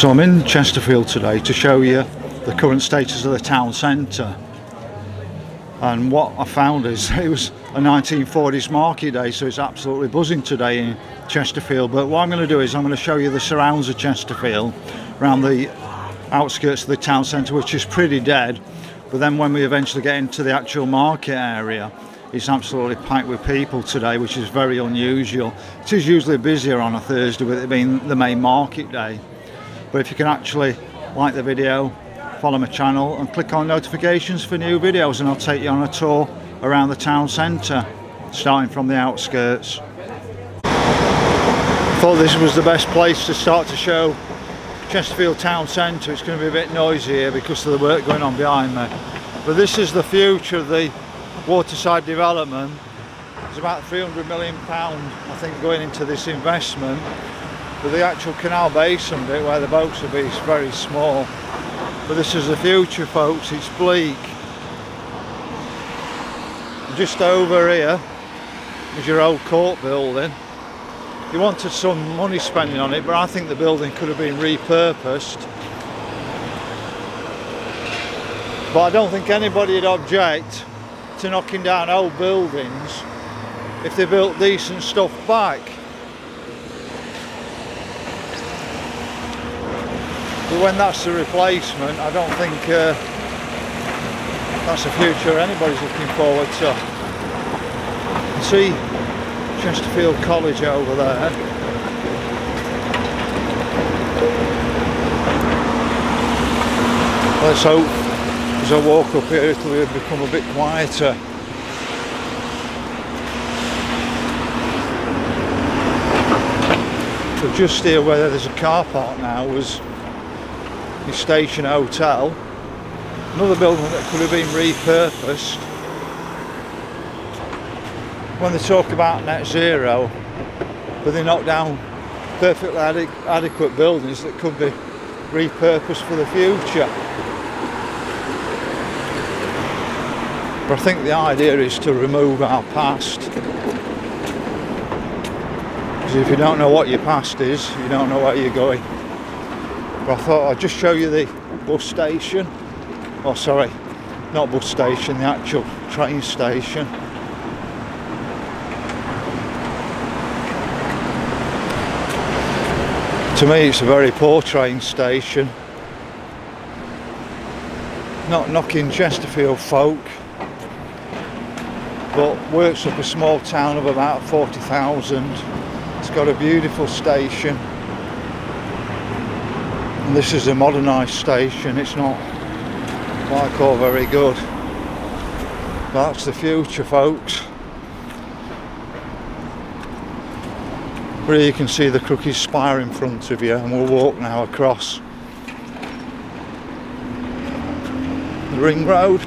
So I'm in Chesterfield today to show you the current status of the town centre. And what I found is it was a 1940s market day so it's absolutely buzzing today in Chesterfield. But what I'm going to do is I'm going to show you the surrounds of Chesterfield around the outskirts of the town centre which is pretty dead. But then when we eventually get into the actual market area it's absolutely packed with people today which is very unusual. It is usually busier on a Thursday with it being the main market day but if you can actually like the video follow my channel and click on notifications for new videos and I'll take you on a tour around the town centre starting from the outskirts. Thought this was the best place to start to show Chesterfield town centre. It's going to be a bit noisy here because of the work going on behind me. But this is the future of the waterside development. There's about 300 million pound I think going into this investment but the actual canal basin bit where the boats will be is very small. But this is the future folks. It's bleak. Just over here is your old court building. You wanted some money spending on it but I think the building could have been repurposed. But I don't think anybody would object to knocking down old buildings if they built decent stuff back when that's the replacement, I don't think uh, that's the future anybody's looking forward to. see Chesterfield College over there. Let's hope as I walk up here it'll become a bit quieter. So just here where there's a car park now was the Station Hotel. Another building that could have been repurposed. When they talk about net zero, but they knock down perfectly adequate buildings that could be repurposed for the future. But I think the idea is to remove our past. Because if you don't know what your past is, you don't know where you're going. But I thought I'd just show you the bus station. Oh, sorry, not bus station, the actual train station. To me, it's a very poor train station. Not knocking Chesterfield folk, but Worksop a small town of about 40,000. It's got a beautiful station and this is a modernised station it's not I call very good. That's the future folks. Here you can see the Crooked Spire in front of you and we'll walk now across the ring road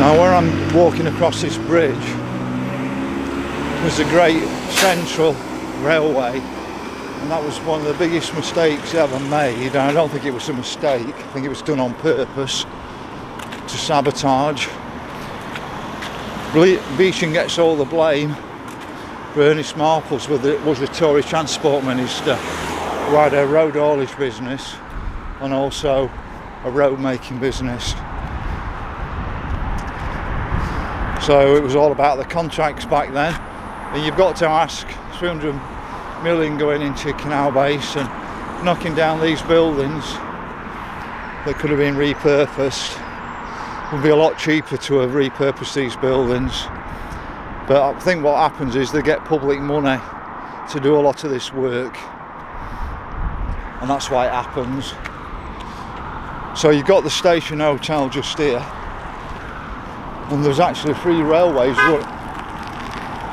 Now where I'm walking across this bridge was the Great Central Railway and that was one of the biggest mistakes ever made and I don't think it was a mistake, I think it was done on purpose to sabotage. Beeching gets all the blame but Ernest Marples was the, was the Tory Transport Minister who had a road haulage business and also a road making business. So it was all about the contracts back then. And you've got to ask 300 million going into Canal Basin, knocking down these buildings that could have been repurposed. It would be a lot cheaper to have repurposed these buildings. But I think what happens is they get public money to do a lot of this work. And that's why it happens. So you've got the station hotel just here and there's actually three railways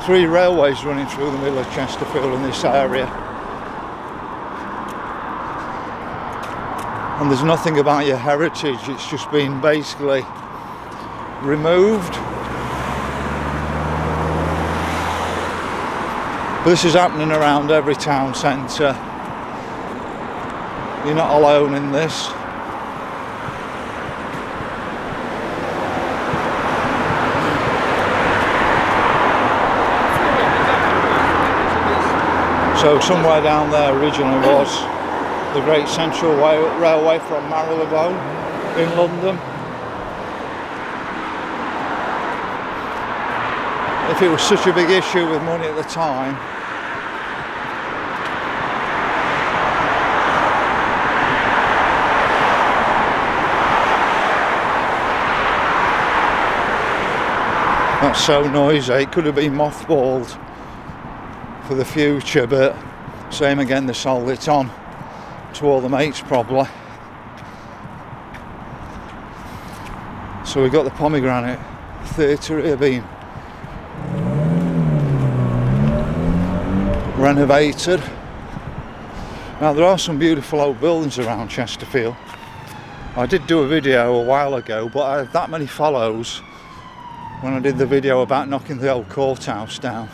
three railways running through the middle of Chesterfield in this area. And there's nothing about your heritage it's just been basically removed. But this is happening around every town centre. You're not alone in this So somewhere down there originally was the Great Central Railway from Marylebone in London. If it was such a big issue with money at the time, That's so noisy. It could have been mothballed for the future, but same again, they sold it on to all the mates probably. So we got the pomegranate theatre here being renovated. Now there are some beautiful old buildings around Chesterfield. I did do a video a while ago, but I had that many follows when I did the video about knocking the old courthouse down.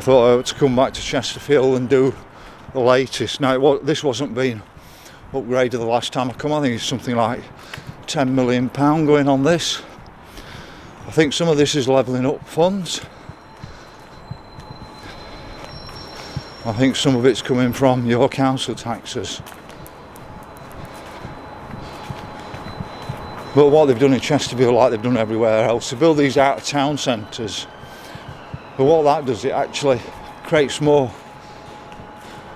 I thought I had to come back to Chesterfield and do the latest. Now, this wasn't being upgraded the last time I come. I think it's something like 10 million pound going on this. I think some of this is levelling up funds. I think some of it's coming from your council taxes. But what they've done in Chesterfield, like they've done everywhere else, they build these out of town centres. But what that does, it actually creates more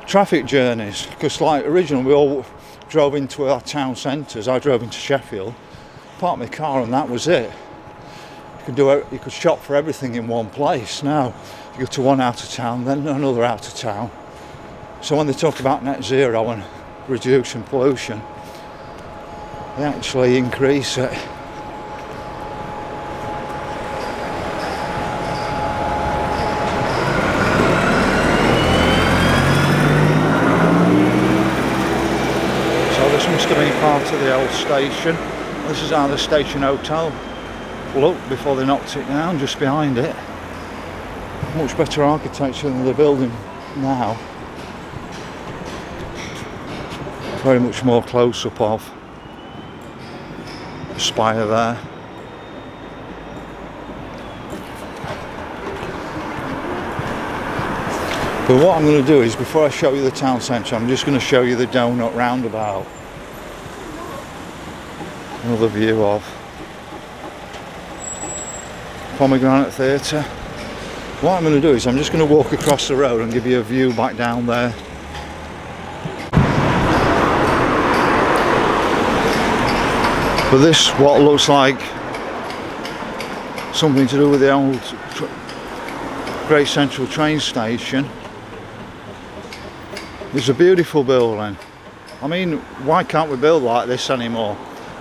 traffic journeys. Because like originally we all drove into our town centres. I drove into Sheffield, parked my car and that was it. You could do you could shop for everything in one place. Now you go to one out of town, then another out of town. So when they talk about net zero and reducing pollution, they actually increase it. Been part of the old station. This is how the station hotel looked before they knocked it down, just behind it. Much better architecture than the building now. Very much more close up of the spire there. But what I'm going to do is, before I show you the town centre, I'm just going to show you the donut roundabout. Another view of Pomegranate Theatre. What I'm going to do is I'm just going to walk across the road and give you a view back down there But this, what looks like something to do with the old Great Central train station, It's a beautiful building. I mean, why can't we build like this anymore?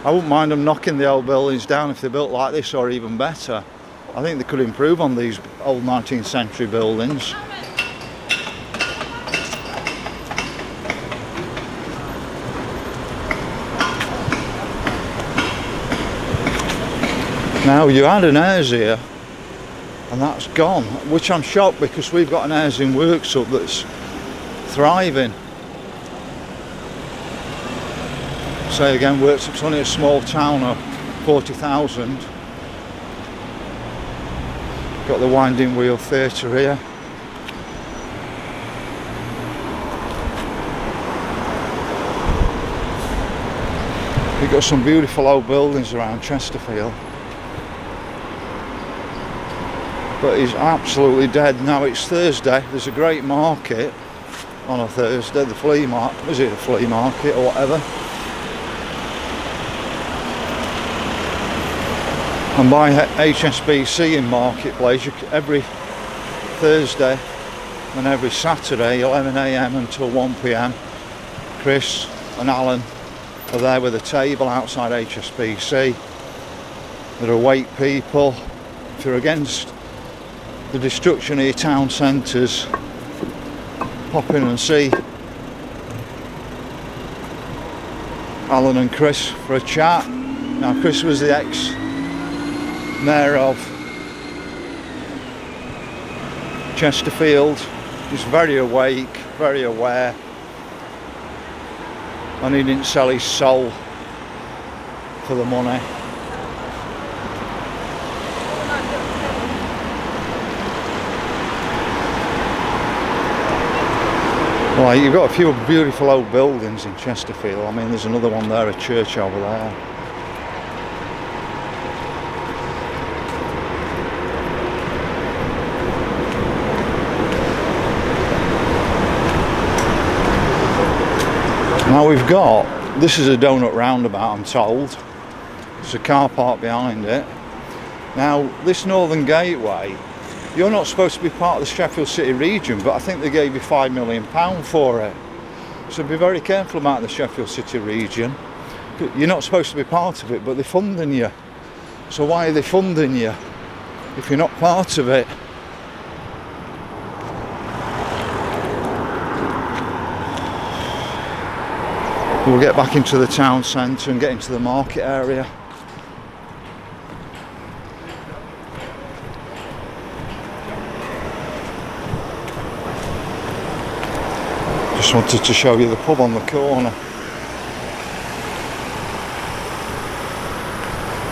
I wouldn't mind them knocking the old buildings down if they built like this or even better. I think they could improve on these old 19th century buildings. Now you had an Ayres here and that's gone, which I'm shocked because we've got an Ayres in Worksop that's thriving. Say again, works, it's only a small town of 40,000. Got the Winding Wheel Theatre here. We've got some beautiful old buildings around Chesterfield. but he's absolutely dead now it's Thursday there's a great market on a Thursday the flea market is it a flea market or whatever and by HSBC in Marketplace every Thursday and every Saturday 11am until 1pm Chris and Alan are there with a table outside HSBC there are wait people. If you're against the destruction of your town centres pop in and see Alan and Chris for a chat. Now Chris was the ex Mayor of Chesterfield is very awake, very aware, and he didn't sell his soul for the money. Well, you've got a few beautiful old buildings in Chesterfield. I mean, there's another one there, a church over there. Now we've got, this is a donut roundabout I'm told. There's a car park behind it. Now this Northern Gateway, you're not supposed to be part of the Sheffield City region, but I think they gave you five million pound for it. So be very careful about the Sheffield City region. You're not supposed to be part of it, but they're funding you. So why are they funding you if you're not part of it? We'll get back into the town centre and get into the market area. Just wanted to show you the pub on the corner.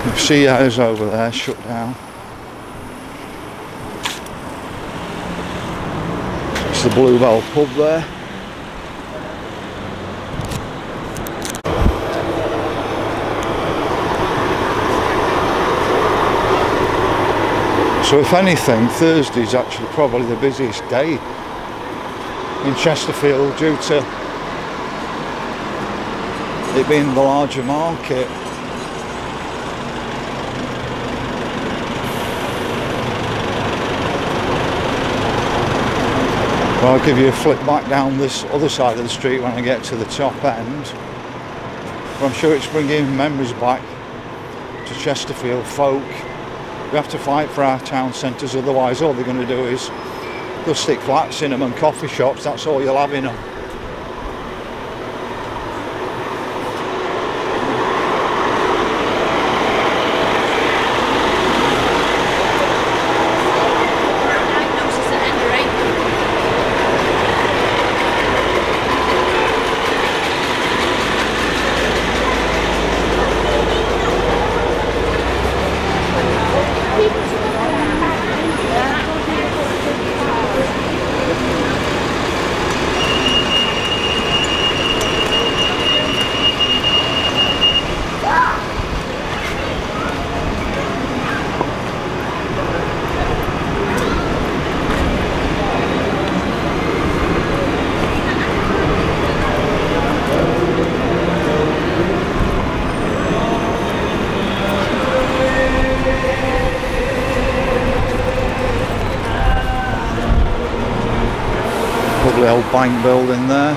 You see ours over there shut down. It's the Bluebell pub there. So if anything, Thursday is actually probably the busiest day in Chesterfield due to it being the larger market. Well, I'll give you a flick back down this other side of the street when I get to the top end. But I'm sure it's bringing memories back to Chesterfield folk. We have to fight for our town centres, otherwise all they're going to do is they'll stick flats in them and coffee shops, that's all you'll have in them. Diagnosis at under eight. Lovely old bank building there.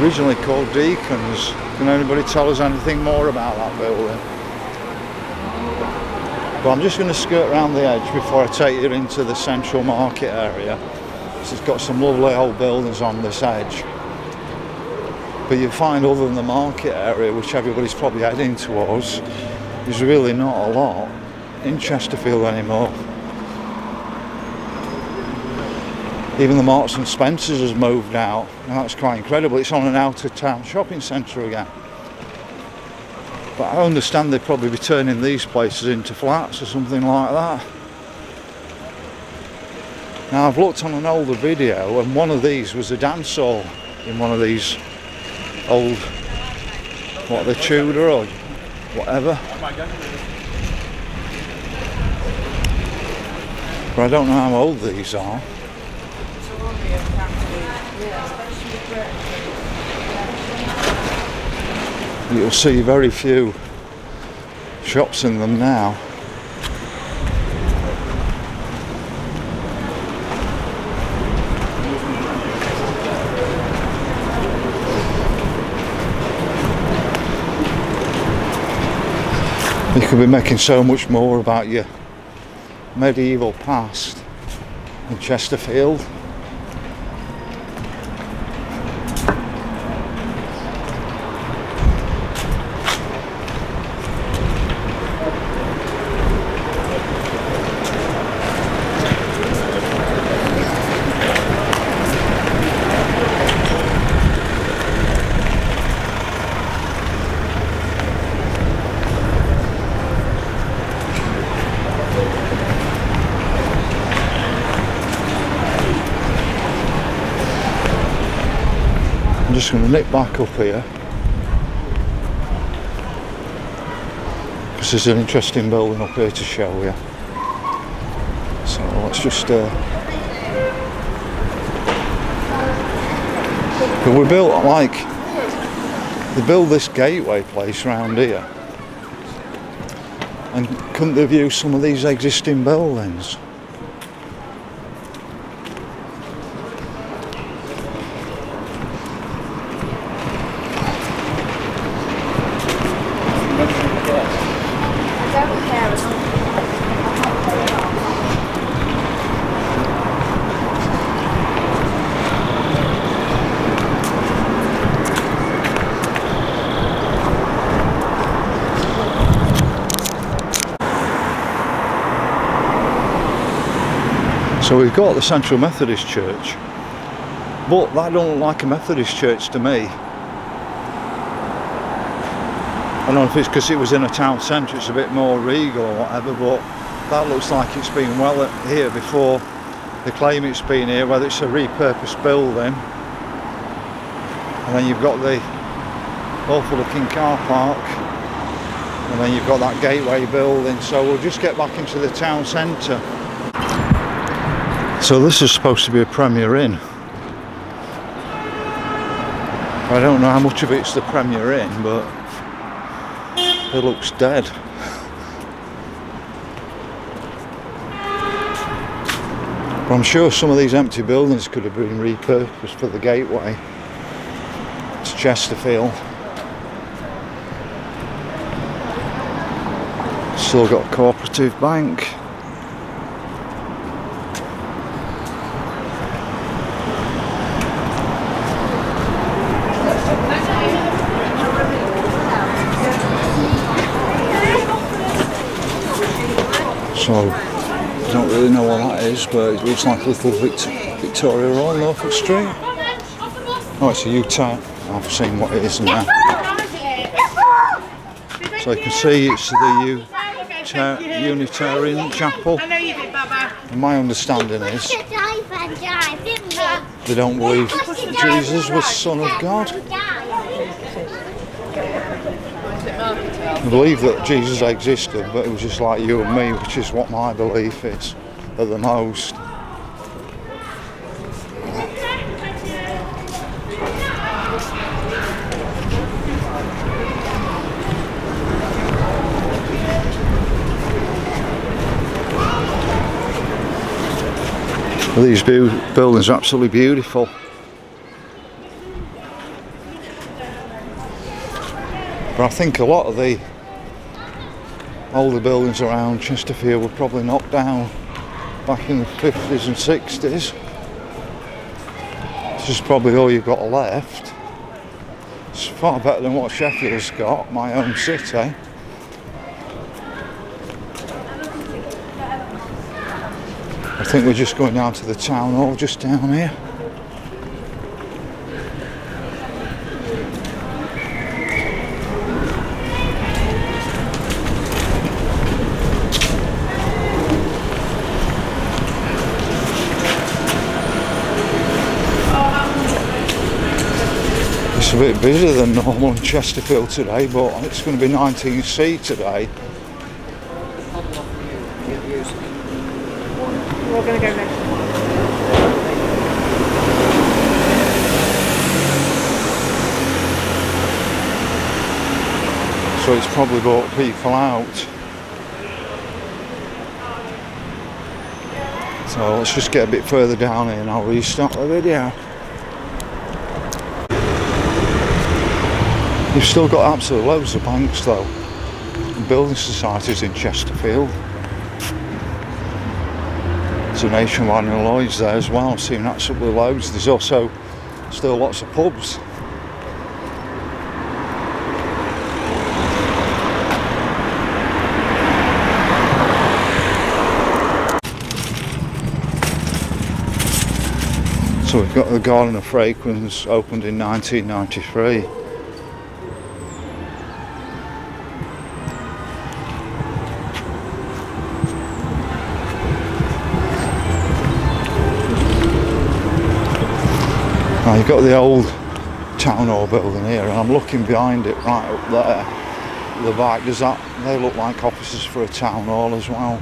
Originally called Deacons. Can anybody tell us anything more about that building? But I'm just going to skirt around the edge before I take you into the central market area. It's got some lovely old buildings on this edge. But you find other than the market area, which everybody's probably heading towards, there's really not a lot in Chesterfield anymore. Even the Marks and Spencers has moved out, and that's quite incredible. It's on an out of town shopping centre again. But I understand they'd probably be turning these places into flats or something like that. Now I've looked on an older video and one of these was a dance hall in one of these old, what, the Tudor or whatever. But I don't know how old these are. You'll see very few shops in them now. You could be making so much more about your medieval past in Chesterfield. Just going to nip back up here. Because there's an interesting building up here to show you. So let's just. Uh, but we built like. They built this gateway place round here. And couldn't they view some of these existing buildings? So we've got the Central Methodist Church, but that don't look like a Methodist church to me. I don't know if it's because it was in a town centre, it's a bit more regal or whatever, but that looks like it's been well here before they claim it's been here, whether it's a repurposed building. And then you've got the awful looking car park, and then you've got that gateway building. So we'll just get back into the town centre. So this is supposed to be a Premier Inn. I don't know how much of it's the Premier Inn, but it looks dead. But I'm sure some of these empty buildings could have been repurposed for the gateway to Chesterfield. Still got a cooperative bank. So, I don't really know what that is, but it looks like a little Vict- Victoria Royal, Norfolk Street. Oh, it's a U-turn. I've seen what it is now. So you can see it's the U- Cha- Unitarian Chapel. I. And my understanding is they don't believe Jesus was Son of God. They believe that Jesus existed, but it was just like you and me, which is what my belief is at the most. These bu- buildings are absolutely beautiful. But I think a lot of the older buildings around Chesterfield were probably knocked down back in the 50s and 60s. This is probably all you've got left. It's far better than what Sheffield's got, my own city. I think we're just going down to the town hall just down here. It's a bit busier than normal in Chesterfield today, but it's going to be 19C today. We're going to go next. So it's probably brought people out. So let's just get a bit further down here and I'll restart the video. You've still got absolute loads of banks though. Building societies in Chesterfield. There's a nationwide and Lloyd's there as well. Seen absolutely loads. There's also still lots of pubs. So we've got the Garden of Fragrance opened in 1993. Now you've got the old town hall building here and I'm looking behind it right up there. The back does that they look like offices for a town hall as well.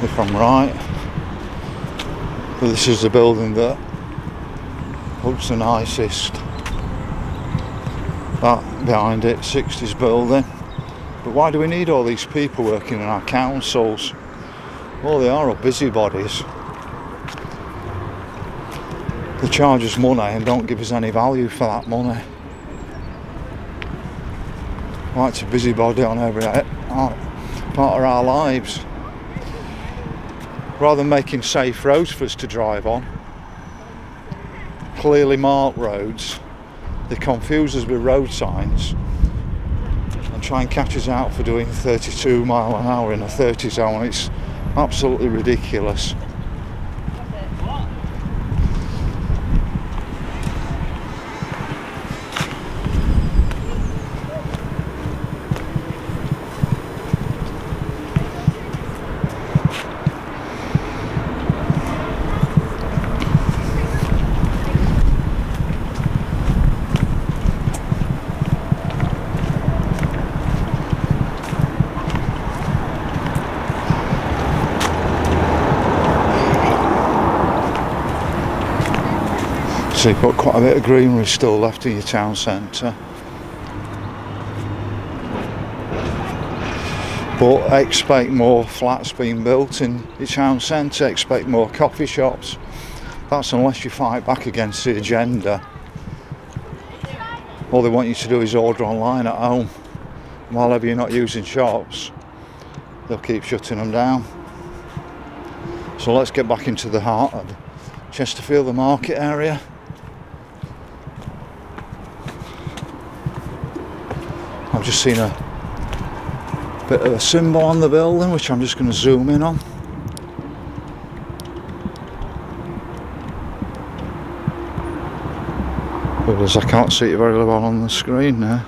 If I'm right. But this is the building that the nicest that behind it 60s building. But why do we need all these people working in our councils? Well they are all busybodies they charge us money and don't give us any value for that money. It's a busybody on every part of our lives. Rather than making safe roads for us to drive on, clearly marked roads, they confuse us with road signs and try and catch us out for doing 32 mile an hour in a 30 zone. It's absolutely ridiculous. You've got quite a bit of greenery still left in your town centre. But expect more flats being built in your town centre, expect more coffee shops. That's unless you fight back against the agenda. All they want you to do is order online at home. While you're not using shops, they'll keep shutting them down. So let's get back into the heart of Chesterfield, the market area. I've just seen a bit of a symbol on the building which I'm just going to zoom in on. Because I can't see it very well on the screen now.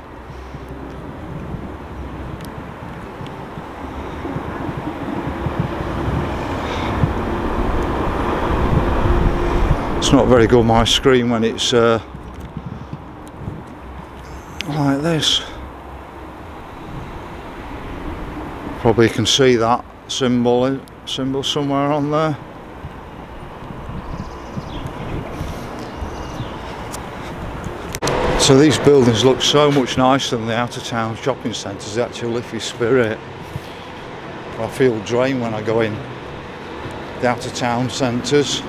It's not very good my screen when it's uh, like this. Probably can see that symbol eh, symbol somewhere on there. So these buildings look so much nicer than the out of town shopping centres, they actually lift your spirit. I feel drained when I go in the out of town centres.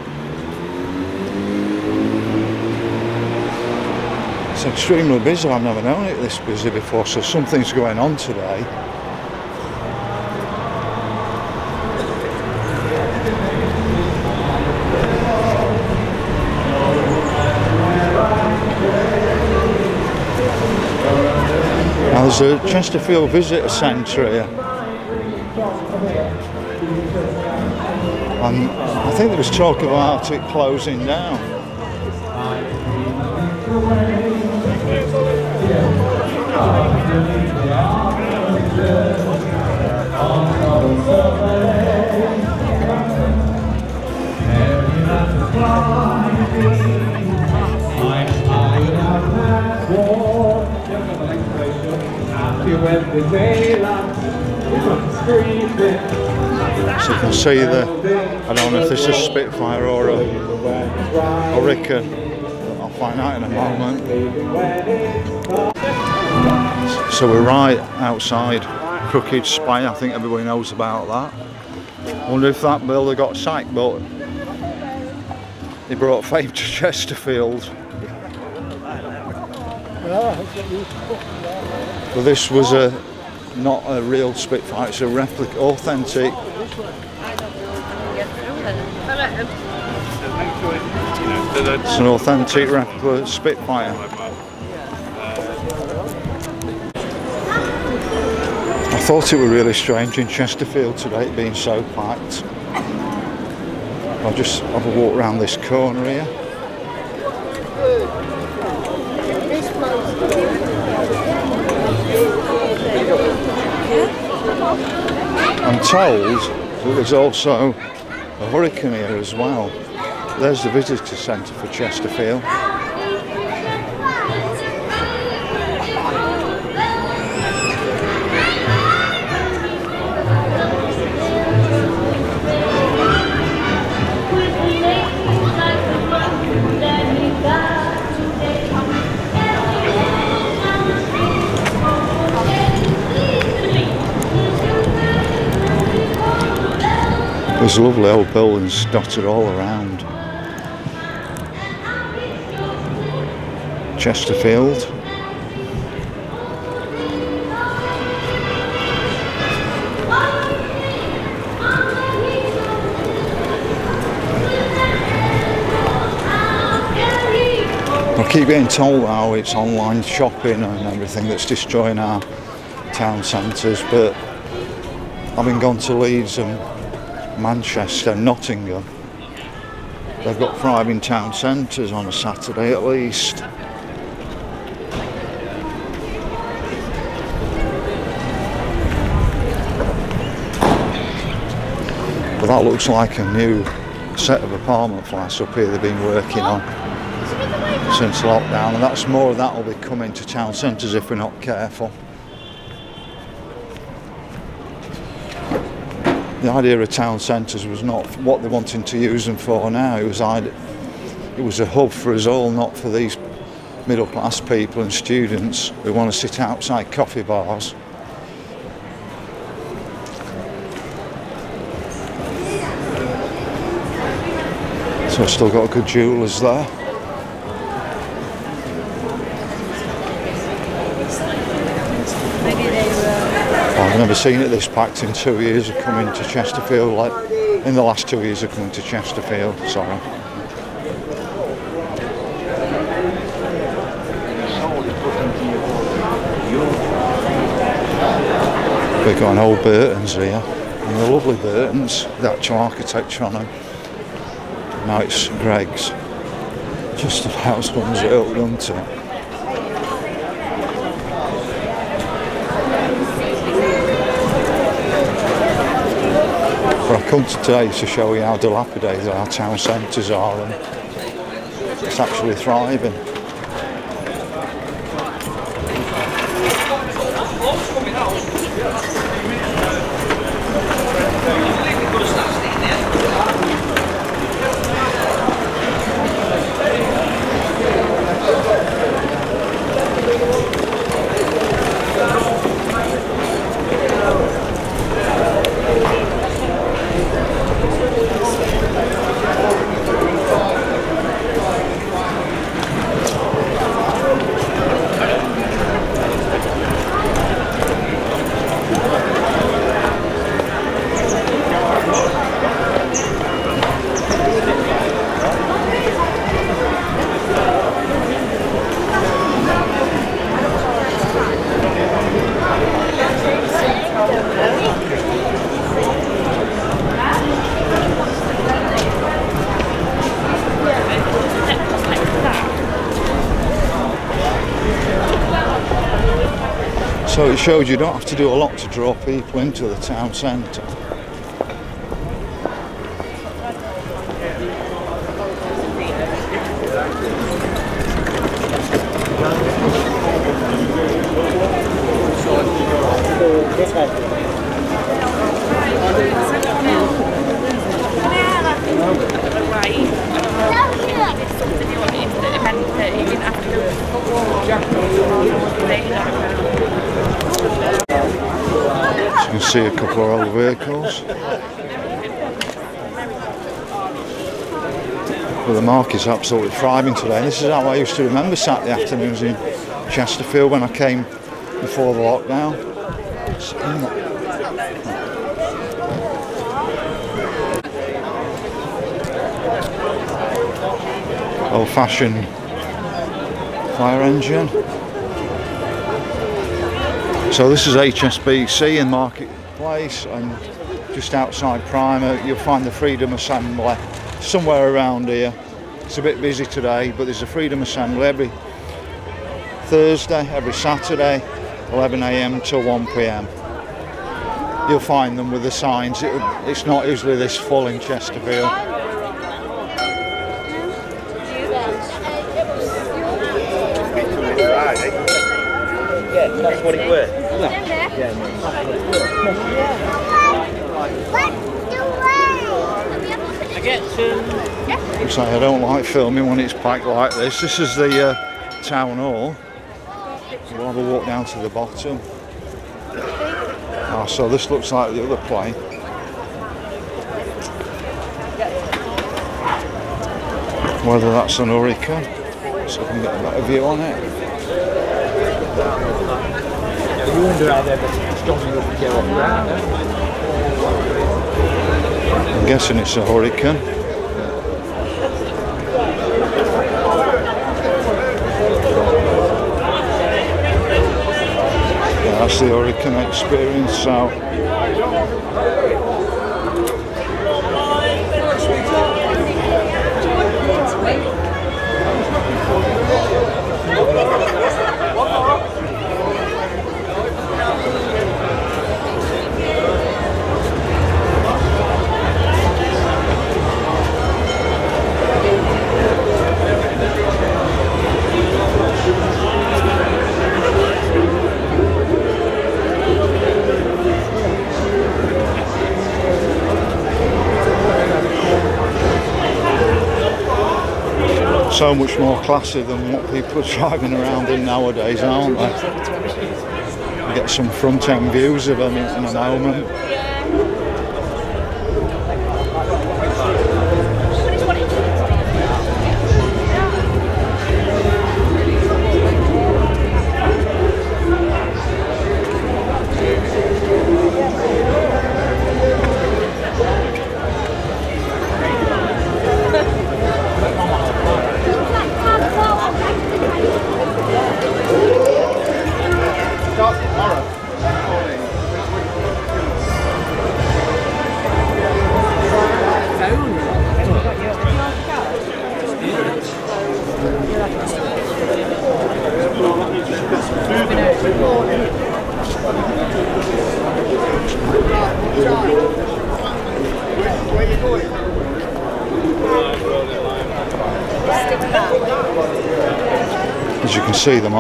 It's extremely busy, I've never known it this busy before, so something's going on today. There's a Chesterfield Visitor Centre here. And I think there was talk about it closing down. So you can see the, I don't know if this is Spitfire or uh, a Hurricane. I'll find out in a moment. So we're right outside Crooked Spire. I think everybody knows about that. Wonder if that builder got sacked, but he brought fame to Chesterfield. But this was a not a real Spitfire, it's a replica, authentic. It's an authentic replica Spitfire. I thought it was really strange in Chesterfield today being so packed. I'll just have a walk around this corner here. I'm told that there's also a hurricane here as well. There's the visitor centre for Chesterfield. There's lovely old buildings dotted all around. Chesterfield. I keep getting told how it's online shopping and everything that's destroying our town centres, but having gone to Leeds and Manchester, Nottingham, they've got thriving town centres on a Saturday at least. But that looks like a new set of apartment flats up here they've been working on since lockdown and that's more of that will be coming to town centres if we're not careful. The idea of town centres was not what they're wanting to use them for now. It was it was a hub for us all, not for these middle class people and students who want to sit outside coffee bars. So I've still got a good jewellers there. I've never seen it this packed in two years of coming to Chesterfield, like in the last two years of coming to Chesterfield, sorry. We've got an old Burton's here, and the lovely Burton's, the actual architecture on them. Now it's Greggs. Just about sums it up, doesn't it? But I've come today to show you how dilapidated our town centres are and it's actually thriving. So it shows you don't have to do a lot to draw people into the town centre. See a couple of old vehicles. Well, the market's absolutely thriving today. This is how I used to remember Saturday afternoons in Chesterfield when I came before the lockdown. Old-fashioned fire engine. So this is HSBC in Marketplace and just outside Primer you'll find the Freedom Assembly somewhere around here. It's a bit busy today but there's a Freedom Assembly every Thursday, every Saturday 11am till 1pm. You'll find them with the signs. It, it's not usually this full in Chesterfield. That's what it were. Stand there. I get some. Looks like I don't like filming when it's packed like this. This is the uh, town hall. We'll have a walk down to the bottom. Ah, so this looks like the other plane. Whether that's an hurricane, so I can get a better view on it. Get off ground. I'm guessing it's a hurricane. Yeah, that's the hurricane experience. So so much more classy than what people are driving around in nowadays, aren't they? You get some front end views of them in a moment.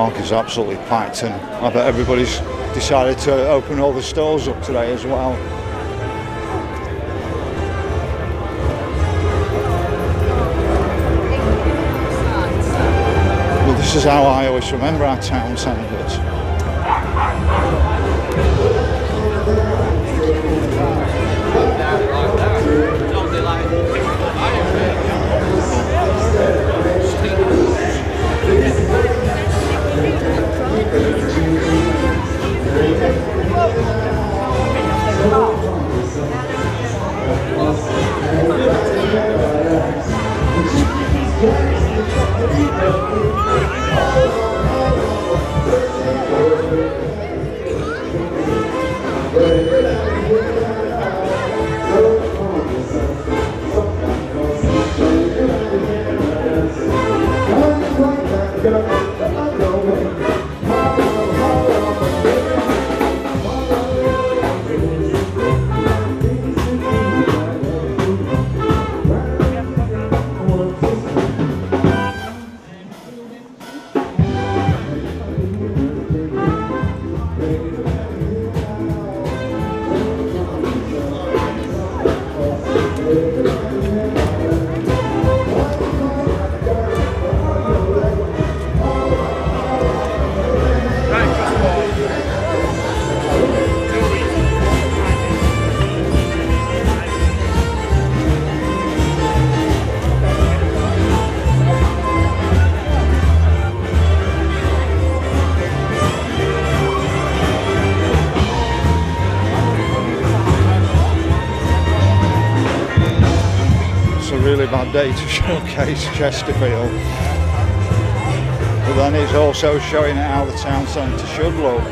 The market's absolutely packed, and I bet everybody's decided to open all the stores up today as well. Well, this is how I always remember our town centres. It's to showcase Chesterfield. But then it's also showing how the town centre should look.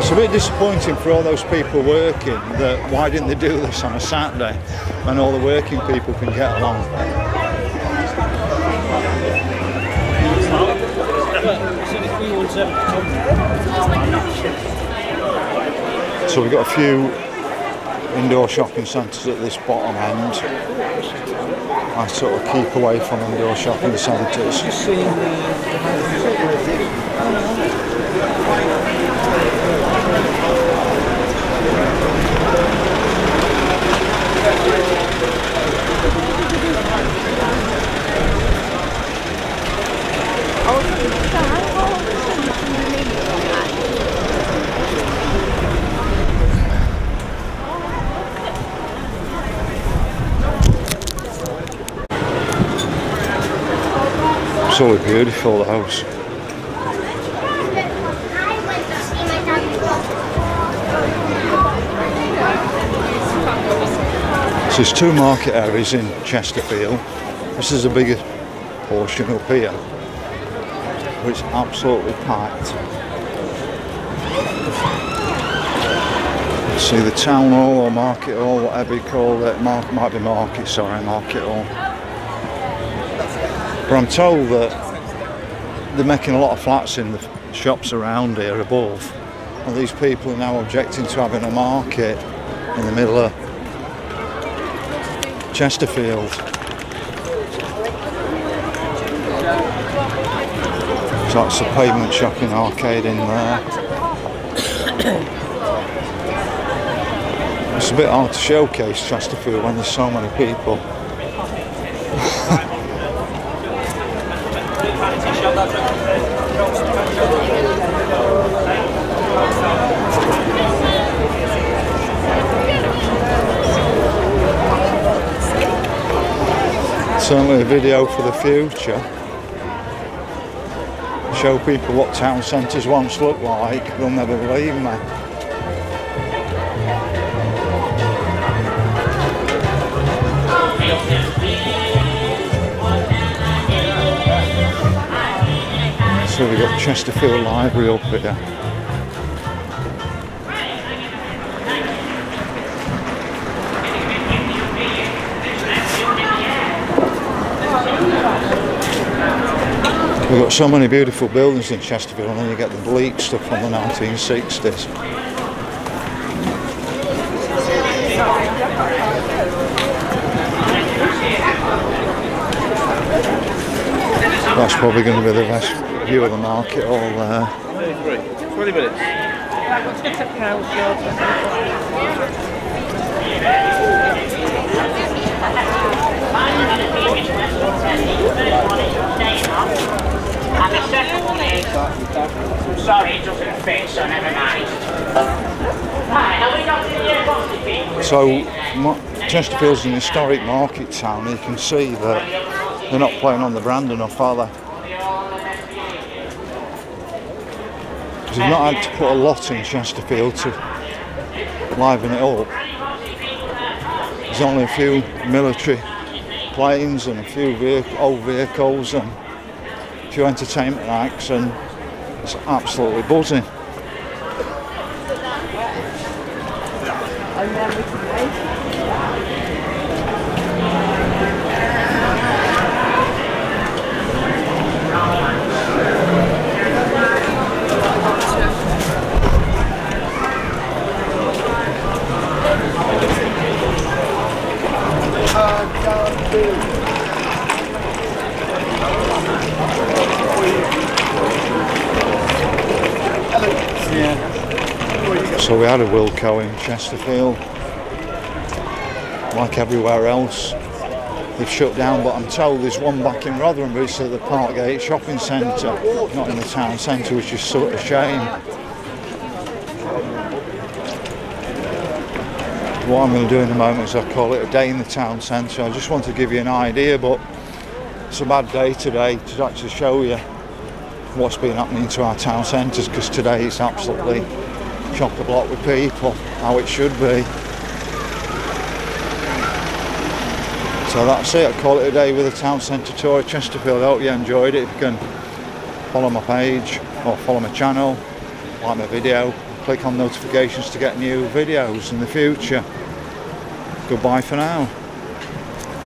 it's a bit disappointing for all those people working that why didn't they do this on a Saturday when all the working people can get along. So we've got a few indoor shopping centres at this bottom end. I sort of keep away from indoor shopping centres. Absolutely beautiful the house. There's two market areas in Chesterfield. This is the biggest portion up here. But it's absolutely packed. See the town hall or market hall, whatever you call it. Mark, might be market, sorry, market hall. But I'm told that they're making a lot of flats in the shops around here above. And these people are now objecting to having a market in the middle of Chesterfield. So that's the pavement shopping arcade in there. It's a bit hard to showcase Chesterfield when there's so many people. Certainly a video for the future. Show people what town centres once looked like, they'll never believe me. So we've got Chesterfield Library up here. We've got so many beautiful buildings in Chesterfield and then you get the bleak stuff from the 1960s. That's probably going to be the best view of the market all there. 20 minutes. And the second one is, sorry, it doesn't fit, so never mind. Right, now we got to the uh, people. So Chesterfield's an historic market town. You can see that they're not playing on the brand enough, are they? Because they've not had to put a lot in Chesterfield to liven it up. There's only a few military planes and a few vehic- old vehicles and few entertainment acts and it's absolutely buzzing. So we had a Wilko in Chesterfield, like everywhere else. They've shut down, but I'm told there's one back in Rotherham, but it's at the Parkgate Shopping Centre, not in the town centre, which is sort of a shame. What I'm going to do in a moment is I call it a day in the town centre. I just want to give you an idea, but it's a bad day today to actually show you what's been happening to our town centres because today it's absolutely chock a block with people, how it should be. So that's it, I call it a day with a town centre tour of Chesterfield. I hope you enjoyed it. If you can follow my page or follow my channel, like my video, click on notifications to get new videos in the future. Goodbye for now.